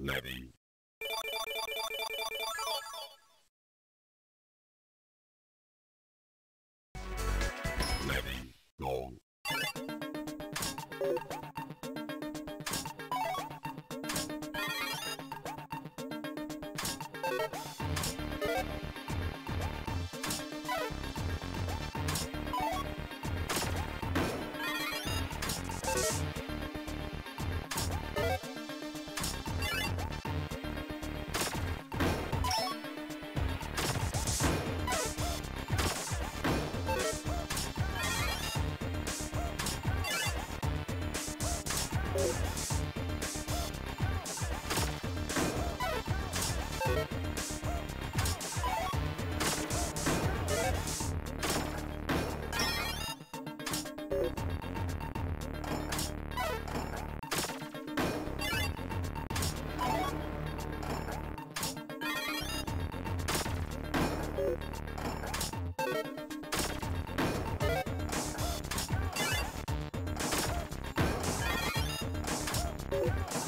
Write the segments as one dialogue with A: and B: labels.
A: Levy. Levy,
B: go. Thank you.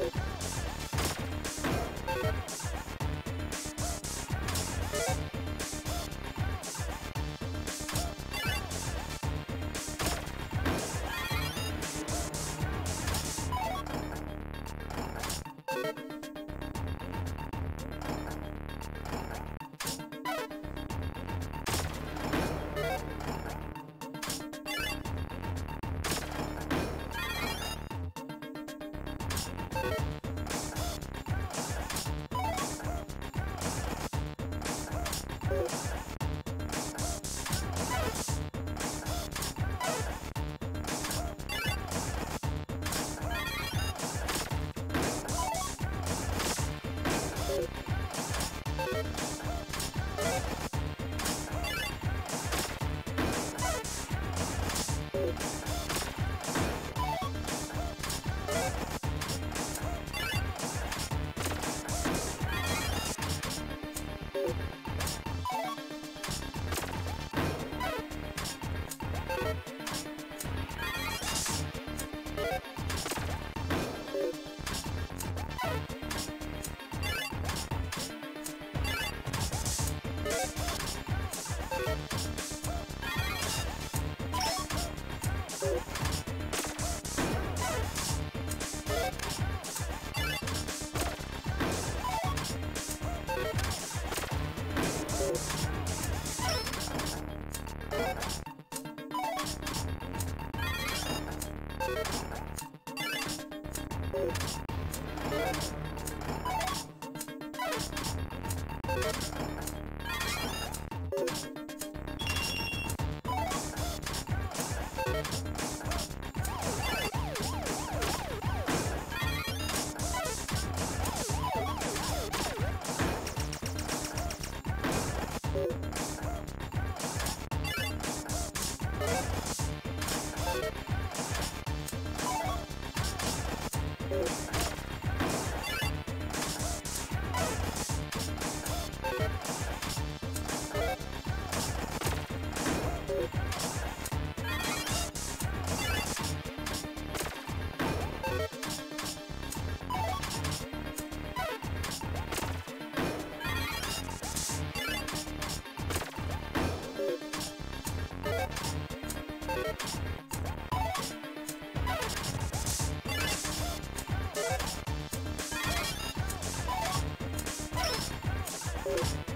B: Go! Thank you. Yes. Thank you. Thank you.